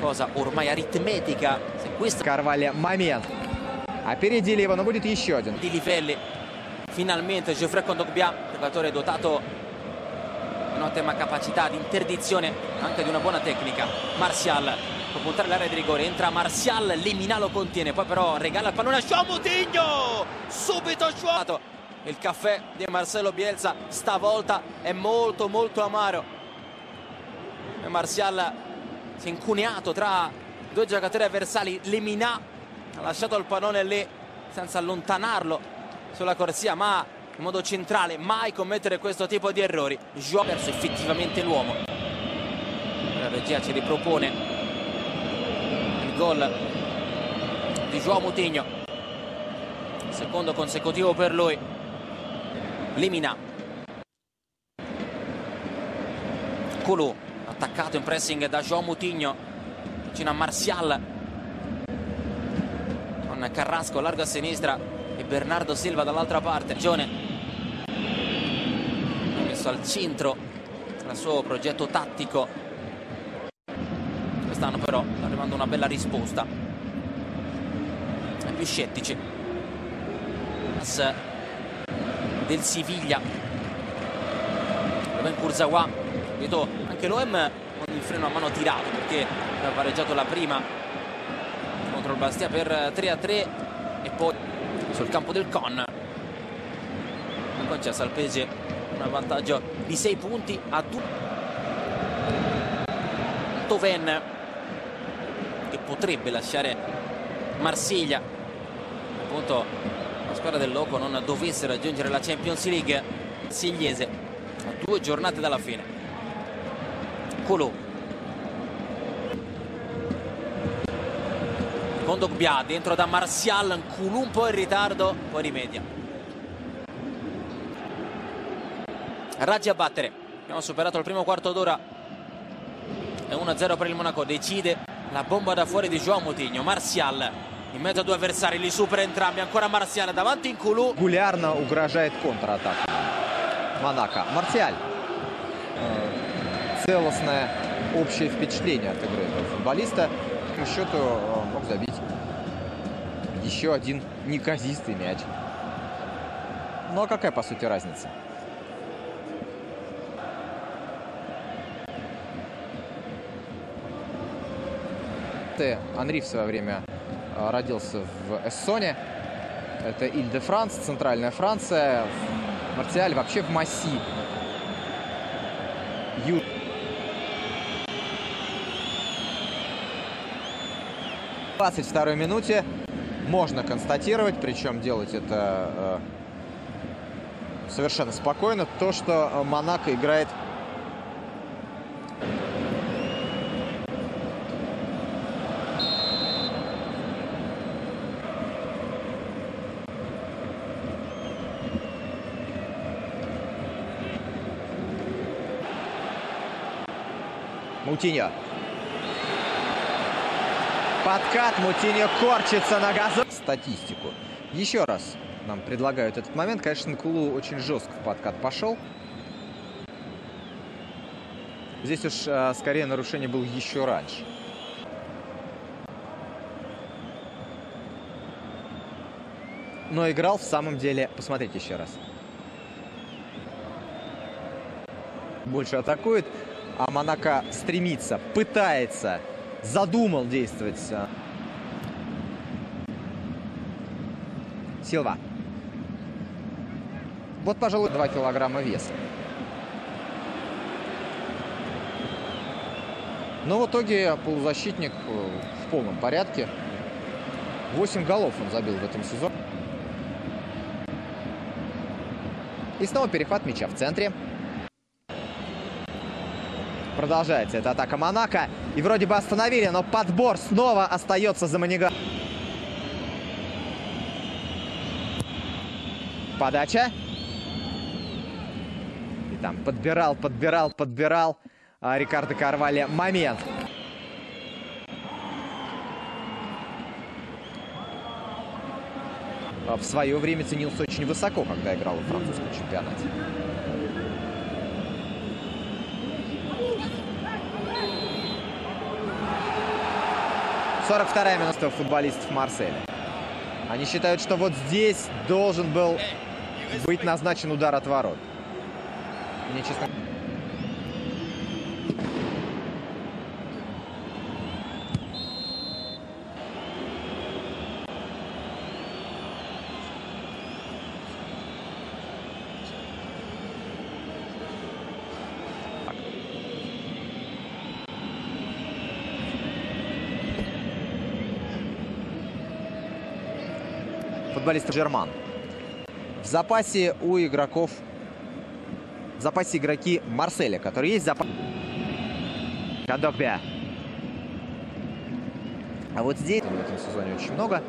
cosa ormai aritmetica. Se questa Карвали момент. Опередили его, но будет еще один. di livelli. Finalmente Geoffrey Kondogbia, giocatore dotato di un'ottima capacità di interdizione, anche di una buona tecnica. Martial può puntare l'area di rigore, entra Martial, Lemina lo contiene, poi però regala il pallone a Joao Moutinho! Subito Joao! Il caffè di Marcelo Bielsa stavolta è molto molto amaro. E Martial si è incuneato tra due giocatori avversari, Lemina ha lasciato il pallone lì senza allontanarlo sulla corsia ma in modo centrale mai commettere questo tipo di errori. Joao perso effettivamente l'uomo. La regia ci ripropone il gol di Joao Moutinho. Secondo consecutivo per lui. Limina Kulu attaccato in pressing da Joao Moutinho vicino a Martial con Carrasco largo a sinistra e Bernardo Silva dall'altra parte. Gione ha messo al centro il suo progetto tattico. Quest'anno però sta arrivando una bella risposta. Ai più scettici. Del Siviglia. Ruben Kurzawa. Vedo anche l'OM con il freno a mano tirato perché ha pareggiato la prima contro il Bastia per 3 a 3 e poi sul campo del Con. Concessa al Pesce un vantaggio di 6 punti a 2 Toven che potrebbe lasciare Marsiglia. Appunto la squadra del Loco non dovesse raggiungere la Champions League. Sigliese a due giornate dalla fine Colò Kondogbia dentro da Martial, Nkulu un po' in ritardo, poi rimedia. Raggi a battere, abbiamo superato il primo quarto d'ora, è 1-0 per il Monaco, decide la bomba da fuori di Joao Moutinho, Martial in mezzo a due avversari, li supera entrambi, ancora Martial davanti in Nkulu. Регулярно угрожает контратака. Монако. Марсиаль. Целостное общее впечатление от игры футболиста. По счету э, мог забить еще один неказистый мяч. Ну а какая по сути разница? Анри в свое время э, родился в Эссоне. Это Иль-де-Франс, центральная Франция. Мартиаль вообще в Масси. Ю... В 22 минуте можно констатировать, причем делать это э, совершенно спокойно, то, что э, Монако играет Мутиньо. Подкат, Мутиньо корчится на газу. Статистику. Еще раз нам предлагают этот момент. Конечно, Кулу очень жестко в подкат пошел. Здесь уж э, скорее нарушение было еще раньше. Но играл в самом деле... Посмотрите еще раз. Больше атакует, а Монако стремится, пытается, задумал действовать. Силва. Вот, пожалуй, 2 килограмма веса. Но в итоге полузащитник э, в полном порядке. 8 голов он забил в этом сезоне. И снова перехват мяча в центре. Продолжается эта атака Монако. И вроде бы остановили, но подбор снова остается за Манига. Подача. И там подбирал, подбирал, подбирал а, Рикардо Карвали. Момент. А, В свое время ценился очень высоко, когда играл в французском чемпионате. 42-я минута футболистов Марселя. Они считают, что вот здесь должен был быть назначен удар от ворот. Мне, честно... футболиста Жерман. В запасе у игроков... В запасе игроки Марселя, которые есть в запасе... Кадокбе. А вот здесь в этом сезоне очень много.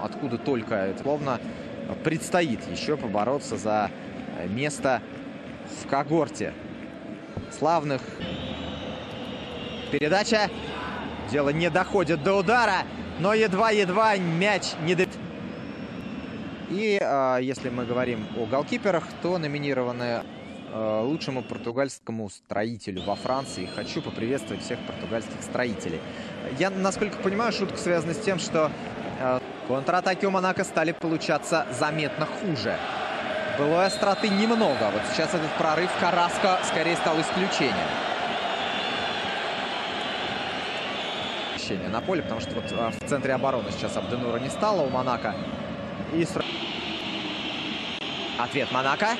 Откуда только словно предстоит еще побороться за место в когорте славных. Передача. Дело не доходит до удара, но едва-едва мяч не... До... И э, если мы говорим о голкиперах, то номинированы э, лучшему португальскому строителю во Франции. Хочу поприветствовать всех португальских строителей. Я, насколько понимаю, шутка связана с тем, что э, контратаки у Монако стали получаться заметно хуже. Былой остроты немного. Вот сейчас этот прорыв Караско скорее стал исключением. На поле, потому что вот в центре обороны сейчас Абденура не стало у Монако. И Ответ Монако.